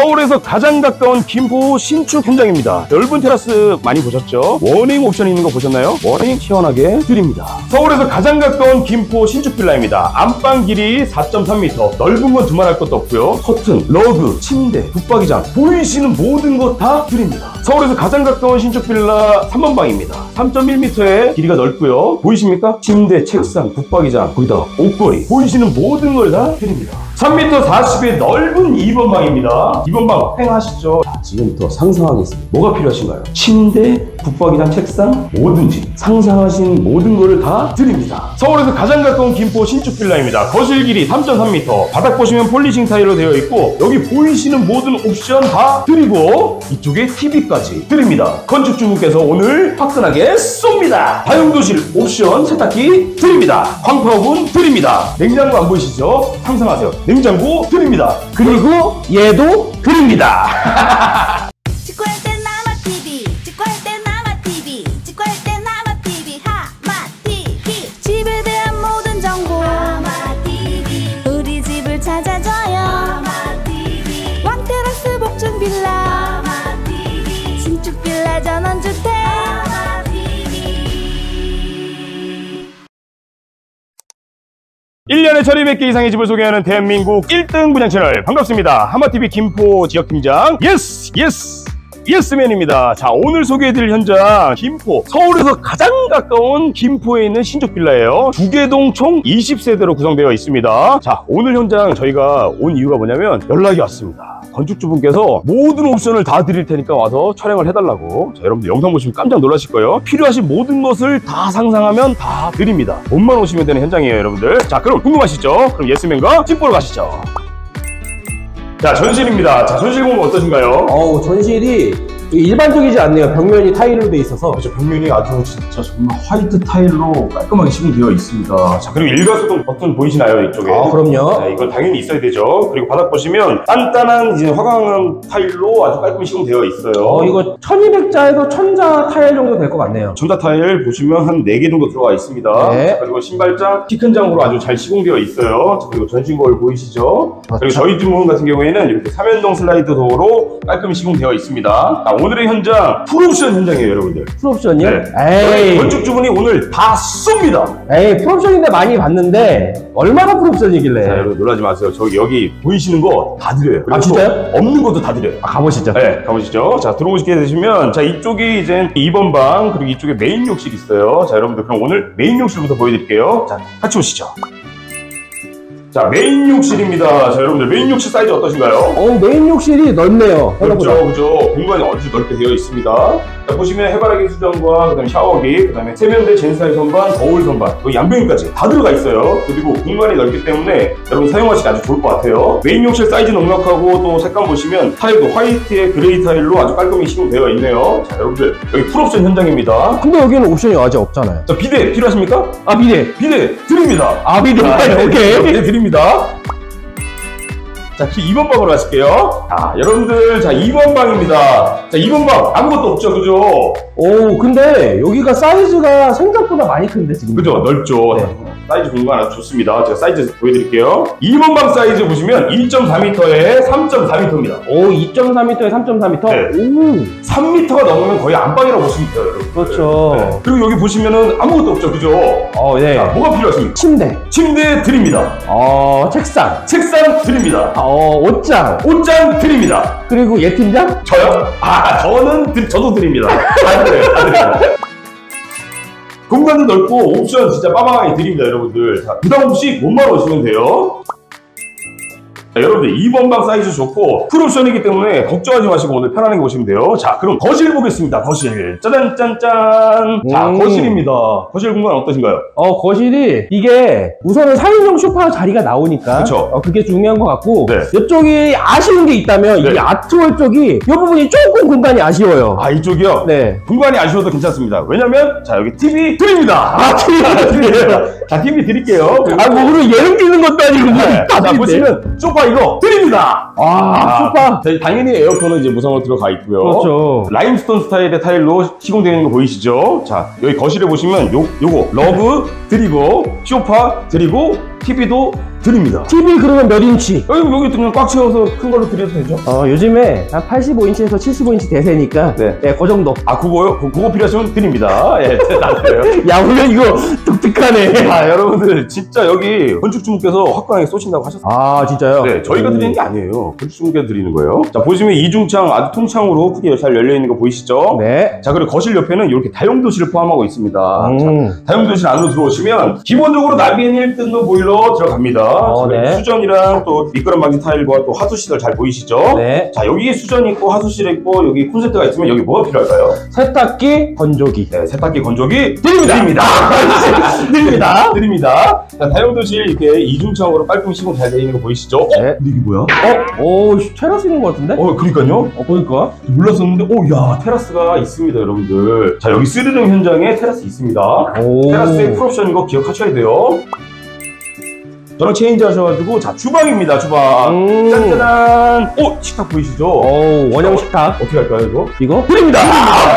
서울에서 가장 가까운 김포 신축 현장입니다. 넓은 테라스 많이 보셨죠? awning 옵션 있는 거 보셨나요? awning 시원하게 드립니다. 서울에서 가장 가까운 김포 신축 빌라입니다. 안방 길이 4.3m, 넓은 건 두말할 것도 없고요. 커튼, 러그, 침대, 붙박이장 보이시는 모든 것 다 드립니다. 서울에서 가장 가까운 신축 빌라 3번 방입니다. 3.1m의 길이가 넓고요. 보이십니까? 침대, 책상, 붙박이장, 거기다가 옷걸이 보이시는 모든 걸 다 드립니다. 3m 40의 넓은 2번 방입니다. 2번 방 횡하시죠? 자, 지금부터 상상하겠습니다. 뭐가 필요하신가요? 침대, 붙박이장, 책상, 뭐든지 상상하신 모든 것을 다 드립니다. 서울에서 가장 가까운 김포 신축 빌라입니다. 거실 길이 3.3m, 바닥 보시면 폴리싱 타일로 되어 있고 여기 보이시는 모든 옵션 다 드리고 이쪽에 TV까지 드립니다. 건축주분께서 오늘 화끈하게 쏩니다. 다용도실 옵션 세탁기 드립니다. 광파오븐 드립니다. 냉장고 안 보이시죠? 상상하세요. 냉장고 드립니다. 그리고 얘도 드립니다. 찾아줘요 왕테라스 복층 빌라 신축 빌라 전원주택 하마 TV 1년에 1200개 이상의 집을 소개하는 대한민국 1등 분양 채널 반갑습니다. 하마TV 김포 지역팀장 yes yes 예스맨입니다. 자 오늘 소개해드릴 현장 김포 서울에서 가장 가까운 김포에 있는 신축 빌라예요. 두 개동 총 20세대로 구성되어 있습니다. 자 오늘 현장 저희가 온 이유가 뭐냐면 연락이 왔습니다. 건축주분께서 모든 옵션을 다 드릴 테니까 와서 촬영을 해달라고 자 여러분들 영상 보시면 깜짝 놀라실 거예요. 필요하신 모든 것을 다 상상하면 다 드립니다. 몸만 오시면 되는 현장이에요 여러분들. 자 그럼 궁금하시죠? 그럼 예스맨과 집 보러 가시죠. 자 전실입니다. 자 전실 공간 어떠신가요? 어우 전실이 일반적이지 않네요. 벽면이 타일로 돼 있어서. 그렇죠. 벽면이 아주 진짜 정말 white 타일로 깔끔하게 시공되어 있습니다. 자, 그리고 일괄소등 버튼 보이시나요? 이쪽에. 아 그럼요. 네, 이건 당연히 있어야 되죠. 그리고 바닥 보시면 단단한 이제 화강암 타일로 아주 깔끔히 시공되어 있어요. 어 이거 1200자에서 1000자 타일 정도 될 것 같네요. 전자 타일 보시면 한 4개 정도 들어가 있습니다. 네. 자, 그리고 신발장, 키 큰 장으로 아주 잘 시공되어 있어요. 자, 그리고 전신 거울 보이시죠? 그렇죠. 그리고 저희 중문 같은 경우에는 이렇게 삼연동 슬라이드 도어로 깔끔히 시공되어 있습니다. 자, 오늘의 현장 풀옵션 현장이에요, 여러분들. 풀옵션이요? 네. 에이. 건축주분이 오늘 다 쏩니다. 에이 풀옵션인데 많이 봤는데 얼마나 풀옵션이길래? 자, 여러분 놀라지 마세요. 저기 여기 보이시는 거 다 드려요. 아, 또 진짜요? 없는 것도 다 드려요. 아, 가보시죠. 네, 가보시죠. 자, 들어오시게 되시면, 자, 이쪽이 이제 2번 방, 그리고 이쪽에 메인 욕실 있어요. 자, 여러분들, 그럼 오늘 메인 욕실부터 보여드릴게요. 자, 같이 오시죠. 자, 메인 욕실입니다. 자, 여러분들, 메인 욕실 사이즈 어떠신가요? 어 메인 욕실이 넓네요. 그렇죠, 그죠. 공간이 아주 넓게 되어 있습니다. 자, 보시면 해바라기 수전과 그다음에 샤워기, 그다음에 세면대 젠다이 선반, 거울 선반, 여기 양변기까지 다 들어가 있어요. 그리고 공간이 넓기 때문에 여러분 사용하시기 아주 좋을 것 같아요. 메인 욕실 사이즈 넉넉하고 또 색감 보시면 타일도 white에 gray 타일로 아주 깔끔히 시공되어 있네요. 자, 여러분들 여기 풀옵션 현장입니다. 근데 여기는 옵션이 아직 없잖아요. 자, 비데 필요하십니까? 아 비데. 비데 드립니다. 아 비데. 아, 네, 오케이. 비데 드립니다. 자, 2번 방으로 가실게요. 자, 여러분들, 자, 2번 방입니다. 자, 2번 방 아무것도 없죠, 그죠? 오 근데 여기가 사이즈가 생각보다 많이 큰데 지금. 그죠? 넓죠. 네. 사이즈 공간 아주 좋습니다. 제가 사이즈 보여드릴게요. 2번 방 사이즈 보시면 2.4m에 3.4m입니다. 오 2.4m에 3.4m. 네. 오 3m가 넘으면 거의 안방이라고 보시면 돼요, 여러분. 그렇죠. 네. 그리고 여기 보시면은 아무것도 없죠, 그죠? 어 네. 자, 뭐가 필요하십니까? 침대. 침대 드립니다. 어 책상. 책상 드립니다. 어 옷장. 옷장 드립니다. 그리고 예 팀장. 저요? 아, 저는 드- 저도 드립니다. 다 드려요, 다 드립니다. 공간도 넓고 옵션 진짜 빠방하게 드립니다, 여러분들. 자, 부담 없이 몸만 오시면 돼요. 자, 여러분들 2번 방 사이즈 좋고 풀옵션이기 때문에 걱정하지 마시고 오늘 편안하게 오시면 돼요. 자, 그럼 거실 보겠습니다. 거실. 짜잔 짠짠. 자, 음. 거실입니다. 거실 공간 어떠신가요? 어 거실이 이게 우선은 4인용 소파 자리가 나오니까 그쵸. 어, 그게 중요한 것 같고 네. 이쪽이 아쉬운 게 있다면 네. 이 아트월 쪽이 이 부분이 조금 공간이 아쉬워요. 아, 이쪽이요? 네. 공간이 아쉬워도 괜찮습니다. 왜냐면 자, 여기 TV 드립니다. 아, TV 드립니다. 자, TV 드릴게요. 아, 뭐, 그리고 예능 뛰는 것도 아니고, 뭐, 네. 다 자. 보시면 소파 이거 드립니다. 아, 소파. 자, 당연히 에어컨은 이제 무상으로 들어가 있고요. 그렇죠. limestone 스타일의 타일로 시공되어 있는 거 보이시죠? 자, 여기 거실에 보시면 요, 요거 러그 드리고 소파 드리고 TV도 드립니다. TV 그러면 몇 인치? 여기 여기 그냥 꽉 채워서 큰 걸로 드려도 되죠? 어, 요즘에 한 85인치에서 75인치 대세니까 네. 네, 그 정도. 아 그거요? 그, 그거 필요하시면 드립니다. 예, 나세요. 야, 오늘 이거 독특하네. 아 여러분들 진짜 여기 건축주님께서 화끈하게 쏘신다고 하셨어요. 아, 진짜요? 네, 저희가 오. 드리는 게 아니에요. 건축주님께서 드리는 거예요. 자 보시면 이중창 아주 통창으로 크게 잘 열려 있는 거 보이시죠? 네. 자 그리고 거실 옆에는 이렇게 다용도실을 포함하고 있습니다. 음. 자, 다용도실 안으로 들어오시면 기본적으로 나비엔 1등도 보일러 들어갑니다. 어, 자, 네. 수전이랑 또 미끄럼 방지 타일과 또 하수 시설 잘 보이시죠? 네. 자 여기에 수전 있고 하수실 있고 여기 콘센트가 있으면 여기 뭐가 필요할까요? 세탁기, 건조기. 네, 세탁기 건조기 드립니다. 드립니다. 드립니다. 드립니다. 자, 다용도실 이렇게 이중창으로 깔끔 시공 잘 되어 있는 거 보이시죠? 어? 네. 근데 이게 뭐야? 어? 오, 테라스 있는 것 같은데? 어, 그러니까요. 어, 보니까. 몰랐었는데, 오, 야, 테라스가 있습니다, 여러분들. 자, 여기 three room 현장에 테라스 있습니다. 오. 테라스의 풀옵션인 거 기억하셔야 돼요. 저랑 change 하셔가지고, 자, 주방입니다, 주방. 음. 짠짠한! 오, 식탁 보이시죠? 오, 원형 식탁. 어떻게 할까요, 이거? 이거? 드립니다!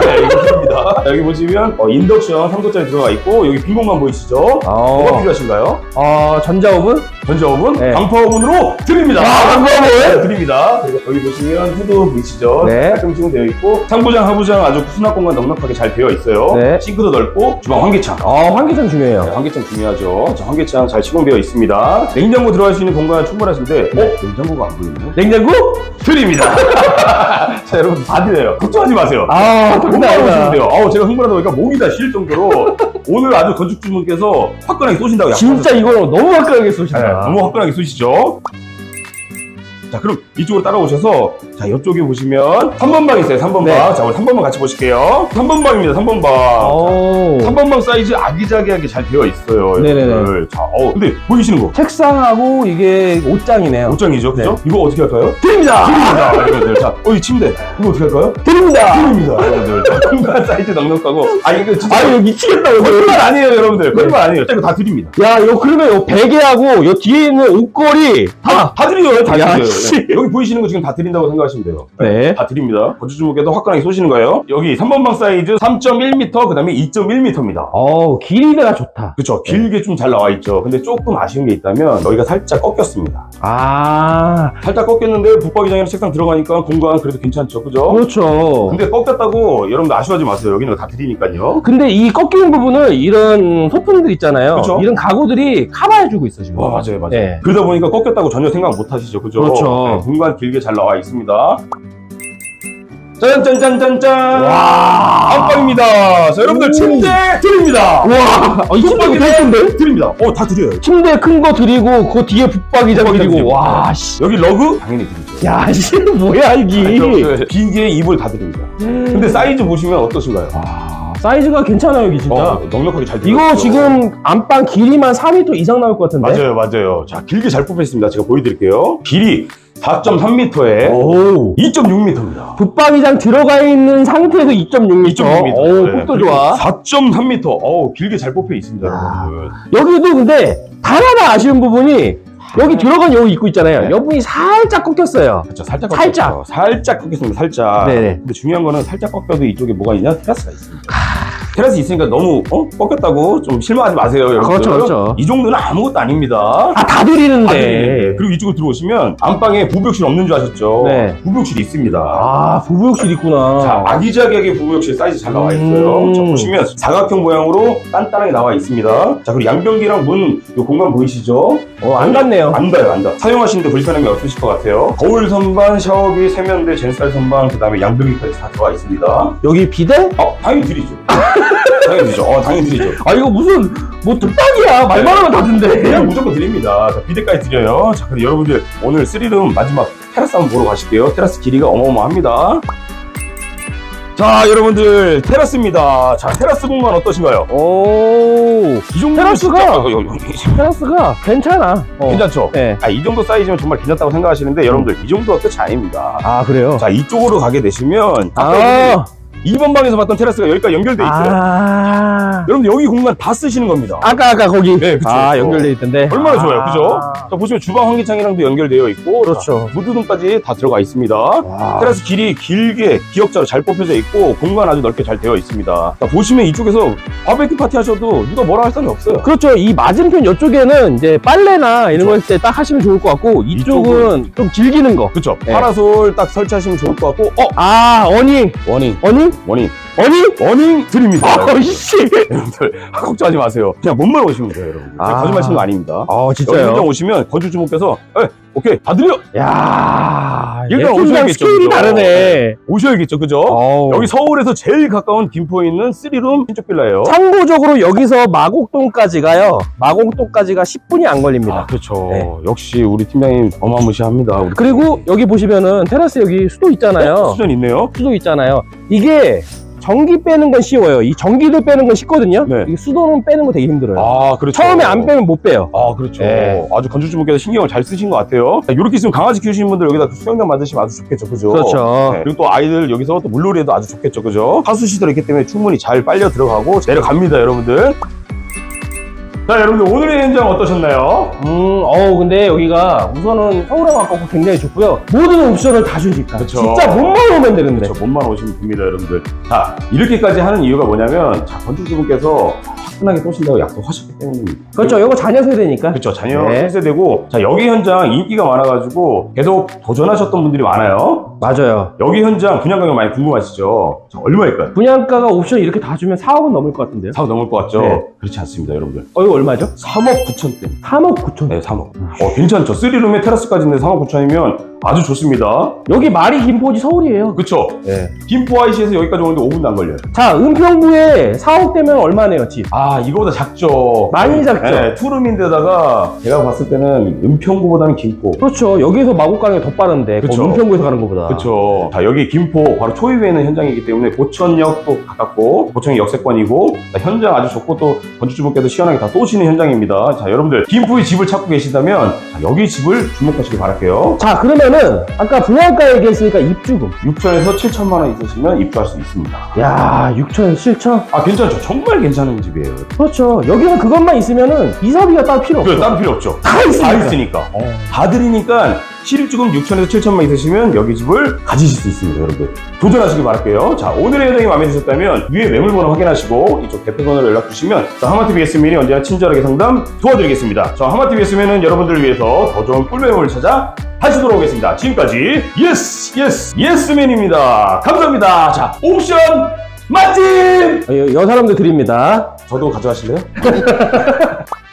네, 이거. 자, 여기 보시면, 어, 인덕션 3구짜리 들어가 있고, 여기 빈 공간 보이시죠? 뭐가 어, 필요하신가요? 어, 전자오븐? 전자오븐, 네. 광파오븐으로 드립니다. 아, 광파오븐? 네, 드립니다. 그리고 여기 보시면 후드 보이시죠? 네. 깔끔 시공되어 있고 상부장, 하부장 아주 수납 공간 넉넉하게 잘 되어 있어요. 네. 싱크도 넓고 주방 환기창. 어, 환기창 네, 중요해요. 환기창 중요하죠. 자, 환기창 잘 시공되어 있습니다. 냉장고 들어갈 수 있는 공간 충분하신데, 어? 냉장고가 안 보이네요? 냉장고? 드립니다. 자, 여러분 다 드려요. 걱정하지 마세요. 아, 아니다. 돼요. 아우, 제가 흥분하다 보니까 목이 다 쉴 정도로 오늘 아주 건축주분께서 화끈하게 쏘신다고 진짜 이거는 너무 화끈하게 네, 쏘시다. 너무 화끈하게 쏘시죠? 자, 그럼 이쪽으로 따라오셔서 자, 이쪽에 보시면 3번 방 있어요. 3번 방. 네. 자, 우리 3번 방 같이 보실게요. 3번 방입니다. 3번 방. 오. 3번 방 사이즈 아기자기하게 잘 되어 있어요. 네네네. 여러분들. 자, 어, 근데 보이시는 거? 책상하고 이게 옷장이네요. 옷장이죠, 그죠? 이거 어떻게 할까요? 드립니다! 드립니다, 여러분들. 자, 어, 이 침대. 이거 어떻게 할까요? 드립니다! 드립니다, 여러분들. 자, 공간 사이즈 넉넉하고. 아, 이거 진짜. 아, 이거 미치겠다, 이거. 거짓말 아니에요, 여러분들. 거짓말 아니에요. 자, 이거 다 드립니다. 야, 요, 그러면 요 베개하고 요 뒤에 있는 옷걸이 다. 다 드려요, 다 야, 드려요. 씨. 네. 여기 보이시는 거 지금 다 드린다고 생각하시면 돼요. 네. 다 드립니다. 건축주님께도 화끈하게 쏘시는 거예요. 여기 3번 방 사이즈 3.1m, 그 다음에 2.1m입니다. 어우, 길이가 좋다. 그쵸. 길게 좀 잘 나와 있죠. 근데 조금 아쉬운 게 있다면 여기가 살짝 꺾였습니다. 아, 살짝 꺾였는데 붙박이장이랑 책상 들어가니까 공간 그래도 괜찮죠. 그죠? 그렇죠. 근데 꺾였다고 여러분들 아쉬워하지 마세요. 여기는 다 드리니까요. 근데 이 꺾이는 부분을 이런 소품들 있잖아요. 그쵸. 이런 가구들이 커버해주고 있어, 지금. 와, 맞아요, 맞아요. 네. 그러다 보니까 꺾였다고 전혀 생각 못 하시죠. 그죠? 그렇죠. 네, 공간 길게 잘 나와 있습니다. 짠짠짠짠짠! 와. 안방입니다. 자, 여러분들 오. 침대 드립니다. 와, 어, 이 침대가 되게 큰데? 드립니다. 어, 다 드려요. 침대 큰 거 드리고, 그 뒤에 붙박이장 드리고, 드리고. 와, 씨. 여기 러그 당연히 드리죠. 야, 씨, 뭐야, 이게. 여러분들 비계 이불 다 드립니다. 근데 사이즈 보시면 어떠신가요? 아, 사이즈가 괜찮아요, 여기 진짜. 어, 넉넉하게 잘 이거 들어있죠. 지금 안방 길이만 4m 이상 나올 것 같은데? 맞아요, 맞아요. 자, 길게 잘 뽑혔습니다. 제가 보여드릴게요. 길이 4.3m에 오. 2.6m입니다. 붙박이장 들어가 있는 상태에서 2.6m. 2.6m. 오, 폭도 좋아. 4.3m. 어우, 길게 잘 뽑혀 있습니다, 아. 여러분들. 여기도 근데 단 하나 아쉬운 부분이 여기 들어간 여기 입구 있잖아요. 네. 여분이 살짝 꺾였어요. 그렇죠. 살짝 살짝. 꺾였죠. 살짝 꺾였습니다. 살짝. 네네. 근데 중요한 거는 살짝 꺾여도 이쪽에 뭐가 있냐? 테라스가 있습니다. 테라스 있으니까 너무 어? 꺾였다고 좀 실망하지 마세요, 여러분. 그렇죠, 그렇죠. 이 정도는 아무것도 아닙니다. 아, 다 드리는데. 아, 네, 네. 그리고 이쪽으로 들어오시면 안방에 부부욕실 없는 줄 아셨죠? 네. 부부욕실이 있습니다. 아, 부부욕실 있구나. 자, 아기자기하게 부부욕실 사이즈 잘 나와 있어요. 음. 자, 보시면 사각형 모양으로 단단하게 나와 있습니다. 자, 그리고 양변기랑 문, 요 공간 보이시죠? 어, 안 갔네요. 안 닿아요, 안 닿아. 사용하시는데 불편함이 없으실 것 같아요. 거울 선반, 샤워기, 세면대, 젠쌀 선반, 그 다음에 양변기까지 다 들어가 있습니다. 여기 비대? 어, 당연히 드리죠. 당연히 드리죠. 어, 당연히 드리죠. 아, 이거 무슨, 뭐, 뚝딱이야. 말만 하면 다 준대. 그냥 무조건 드립니다. 자, 비대까지 드려요. 자, 그럼 여러분들 오늘 스릴은 마지막 테라스 한번 보러 가실게요. 테라스 길이가 어마어마합니다. 자, 여러분들 테라스입니다. 자, 테라스 공간 어떠신가요? 오, 이 정도 테라스가- 어, 여- 여- 테라스가 괜찮아. 어. 괜찮죠? 네. 아, 이 정도 사이즈면 정말 괜찮다고 생각하시는데 여러분들 이 정도가 끝이 아닙니다. 아, 그래요? 자, 이쪽으로 가게 되시면 아까 아, 2번 방에서 봤던 테라스가 여기까지 연결돼 있어요. 아. 여러분들 여기 공간 다 쓰시는 겁니다. 아까 아까 거기 네, 그쵸, 아. 연결돼 있던데 얼마나 아. 좋아요, 그죠? 자, 보시면 주방 환기창이랑도 연결되어 있고, 그렇죠. 자, 무드등까지 다 들어가 있습니다. 와. 테라스 길이 길게 기역자로 잘 뽑혀져 있고, 공간 아주 넓게 잘 되어 있습니다. 자, 보시면 이쪽에서 바베큐 파티 하셔도 누가 뭐라 할 사람이 없어요. 그렇죠. 이 맞은편 이쪽에는 이제 빨래나 이런 그렇죠. 거할때딱 하시면 좋을 것 같고 이쪽은 좀 즐기는 거. 그쵸? 네. 파라솔 딱 설치하시면 좋을 것 같고, 어! 아 어닝 워닝, 어닝 워닝, 어닝. 워닝 드립니다. 어이씨. 여러분들, 걱정하지 마세요. 그냥 몸만 오시면 돼요, 여러분. 아. 거짓말 치는 거 아닙니다. 어 여기 진짜요. 현장 오시면 건축주분께서, 에, 오케이, 다 드려! 야 일단 오셔야겠죠, 스케일이 그죠? 다르네. 오셔야겠죠, 그죠? 어우. 여기 서울에서 제일 가까운 김포에 있는 3룸 신축 빌라예요. 참고적으로 여기서 마곡동까지가요. 마곡동까지가 10분이 안 걸립니다. 아, 그렇죠. 네. 역시 우리 팀장님 어마무시합니다. 우리 그리고 여기 보시면은 테라스 여기 수도 있잖아요. 어, 수전 있네요. 수도 있잖아요. 이게 전기 빼는 건 쉬워요. 이 전기를 빼는 건 쉽거든요. 네. 이 수도는 빼는 거 되게 힘들어요. 아, 그렇죠. 처음에 안 빼면 못 빼요. 아, 그렇죠. 네. 아주 건축주분께서 신경을 잘 쓰신 것 같아요. 이렇게 있으면 강아지 키우시는 분들 여기다 수영장 만드시면 아주 좋겠죠, 그죠? 그렇죠. 네, 그리고 또 아이들 여기서 또 물놀이해도 아주 좋겠죠, 그죠? 하수 시설이 있기 때문에 충분히 잘 빨려 들어가고 내려갑니다, 여러분들. 자, 여러분들 오늘의 현장 어떠셨나요? 음, 어우, 근데 여기가 우선은 서울하고 가깝고 굉장히 좋고요. 모든 옵션을 다 주니까. 그쵸. 진짜 몸만 오면 되는데. 그렇죠. 몸만 오시면 됩니다, 여러분들. 자, 이렇게까지 하는 이유가 뭐냐면, 자, 건축주분께서 화끈하게 쏘신다고 약속하셨기 때문입니다. 그렇죠. 이거 자녀 세대니까. 그렇죠. 자녀 네. 세대고, 자, 여기 현장 인기가 많아가지고 계속 도전하셨던 분들이 많아요. 맞아요. 여기 현장 분양 가격 많이 궁금하시죠? 자, 얼마일까요? 분양가가 옵션 이렇게 다 주면 4억은 넘을 것 같은데요. 4억 넘을 것 같죠? 네. 그렇지 않습니다, 여러분들. 어, 이거 얼마죠? 3억 9천대. 3억 9천. 네, 3억. 어, 괜찮죠? 3룸에 테라스까지 있는데 3억 9천이면 아주 좋습니다. 여기 말이 김포지 서울이에요. 그쵸? 네. 김포 IC에서 여기까지 오는데 5분도 안 걸려요. 자, 은평구에 4억 되면 얼마네요, 집? 아, 이거보다 작죠. 많이 작죠? 네, 투룸인데다가 제가 봤을 때는 은평구보다는 김포. 그렇죠. 여기에서 마곡 가는 게 더 빠른데. 그쵸. 은평구에서 가는 것보다. 그렇죠. 자, 여기 김포 바로 초입에 있는 현장이기 때문에 고천역도 가깝고 고천이 역세권이고 자, 현장 아주 좋고 또 건축주분께서 시원하게 다 쏘 시는 현장입니다. 자, 여러분들 김포에 집을 찾고 계시다면 자, 여기 집을 주목하시길 바랄게요. 자, 그러면은 아까 분양가 얘기했으니까 입주금. 6천에서 7천만 원 있으시면 입주할 수 있습니다. 야, 6천, 7천? 아, 괜찮죠? 정말 괜찮은 집이에요. 그렇죠. 여기는 그것만 있으면은 이사비가 따로 필요 없어. 그 따로 필요 없죠. 다 있으니까. 다 있으니까. 다 드리니까 실입주금 6천에서 7천만 있으시면 여기 집을 가지실 수 있습니다, 여러분. 도전하시길 바랄게요. 자, 오늘의 현장이 마음에 드셨다면 위에 매물번호 확인하시고 이쪽 대표번호로 연락 주시면 저 하마TV SMN이 언제나 친절하게 상담 도와드리겠습니다. 저 하마TV SMN은 여러분들을 위해서 더 좋은 꿀매물을 찾아 다시 돌아오겠습니다. 지금까지 예스 예스 예스맨입니다. 감사합니다. 자, 옵션 맛집! 여, 여 사람들 드립니다. 저도 가져가실래요?